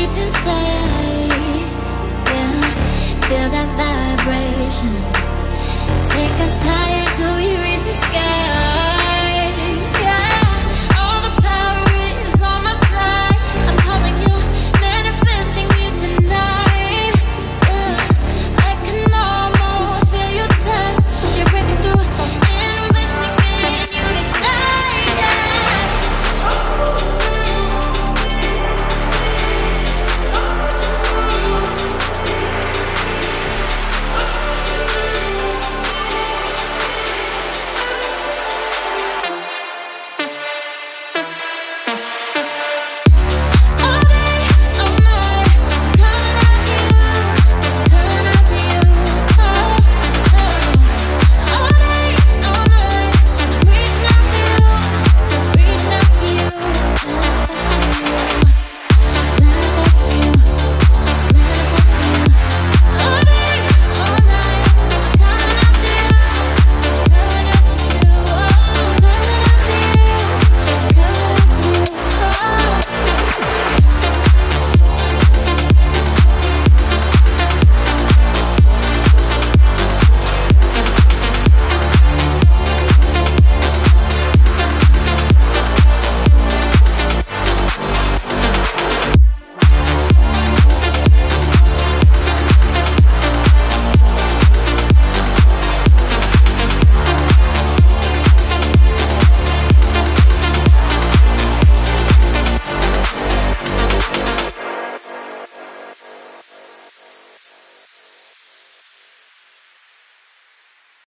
deep inside. Yeah, feel that vibration. Take us higher till we reach the sky.